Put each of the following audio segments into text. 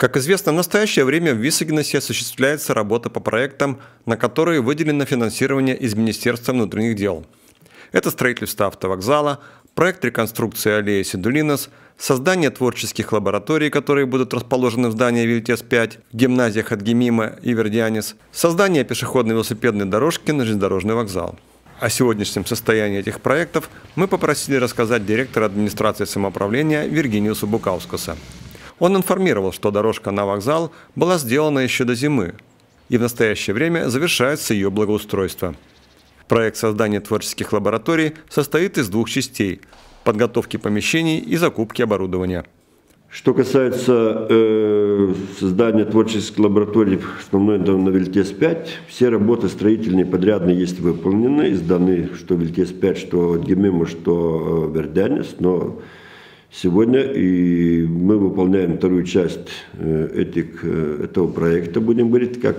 Как известно, в настоящее время в Висагиносе осуществляется работа по проектам, на которые выделено финансирование из Министерства внутренних дел. Это строительство автовокзала, проект реконструкции аллеи Сидулинос, создание творческих лабораторий, которые будут расположены в здании Вильтес-5, в гимназиях Адгемима и Вердианис, создание пешеходной велосипедной дорожки на железнодорожный вокзал. О сегодняшнем состоянии этих проектов мы попросили рассказать директора администрации самоуправления Виргиниуса Букаускаса. Он информировал, что дорожка на вокзал была сделана еще до зимы, и в настоящее время завершается ее благоустройство. Проект создания творческих лабораторий состоит из двух частей – подготовки помещений и закупки оборудования. Что касается э, создания творческих лабораторий, основной на Вильтес-5, все работы строительные, подрядные есть выполнены, изданы что Вильтес-5, что Гемима, что э, Вердянис, но сегодня и мы выполняем вторую часть э, этих, э, этого проекта, будем говорить, как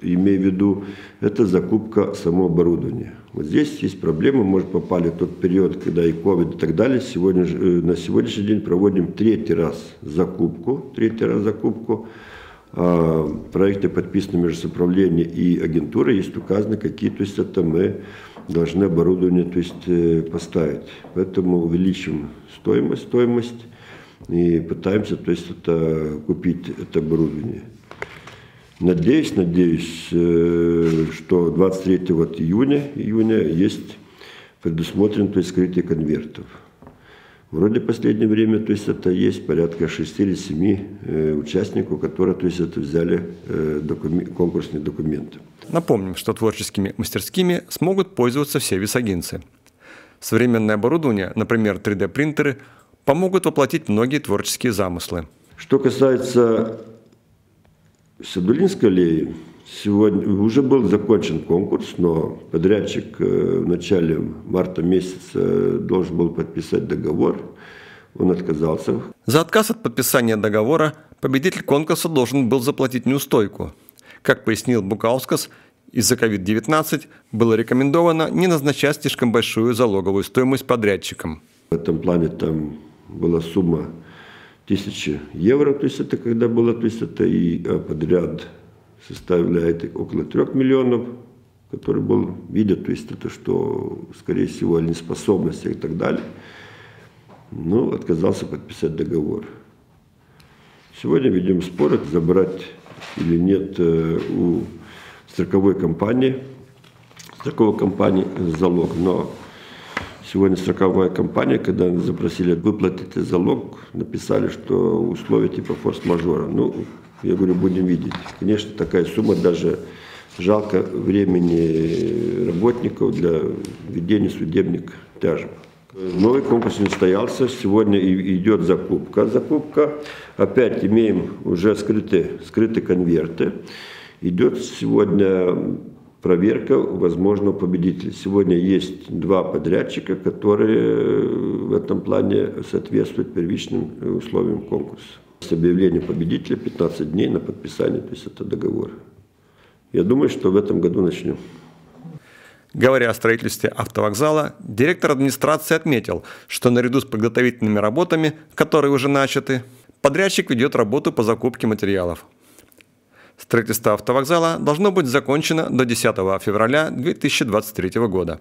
имея в виду, это закупка самого оборудования. Вот здесь есть проблемы, может попали в тот период, когда и COVID и так далее. Сегодня, э, на сегодняшний день проводим третий раз закупку, третий раз закупку. А, проекты подписаны между управлением и агентурой, есть указаны какие, то есть это мы должны оборудование то есть, э, поставить. Поэтому увеличим стоимость, стоимость и пытаемся то есть, это, купить это оборудование. Надеюсь, надеюсь, э, что 23 вот июня, июня есть предусмотрен то есть, скрытие конвертов. Вроде в последнее время, то есть это есть порядка 6 или 7 э, участников, которые то есть это взяли э, докумен, конкурсные документы. Напомним, что творческими мастерскими смогут пользоваться все висагинцы. Современное оборудование, например, 3D-принтеры, помогут воплотить многие творческие замыслы. Что касается Садулинской аллеи, сегодня уже был закончен конкурс, но подрядчик э, в начале марта месяца должен был подписать договор. Он отказался. За отказ от подписания договора победитель конкурса должен был заплатить неустойку. Как пояснил Букаускас, из-за COVID-19 было рекомендовано не назначать слишком большую залоговую стоимость подрядчикам. В этом плане там была сумма тысячи евро, то есть это когда было, то есть это и а, подряд составляет около трех миллионов, который был, видят, то есть это что, скорее всего, неспособность и так далее. Но отказался подписать договор. Сегодня ведем спор, забрать или нет э, у страховой компании, страховой компании залог. Но сегодня страховая компания, когда запросили выплатить залог, написали, что условия типа форс-мажора. Ну, я говорю, будем видеть. Конечно, такая сумма даже жалко времени работников для ведения судебных тяжб. Новый конкурс не состоялся, сегодня идет закупка. Закупка, опять имеем уже скрытые, скрытые конверты. Идет сегодня проверка возможного победителя. Сегодня есть два подрядчика, которые в этом плане соответствуют первичным условиям конкурса. С объявления победителя 15 дней на подписание, то есть это договор. Я думаю, что в этом году начнем. Говоря о строительстве автовокзала, директор администрации отметил, что наряду с подготовительными работами, которые уже начаты, подрядчик ведет работу по закупке материалов. Строительство автовокзала должно быть закончено до 10 февраля 2023 года.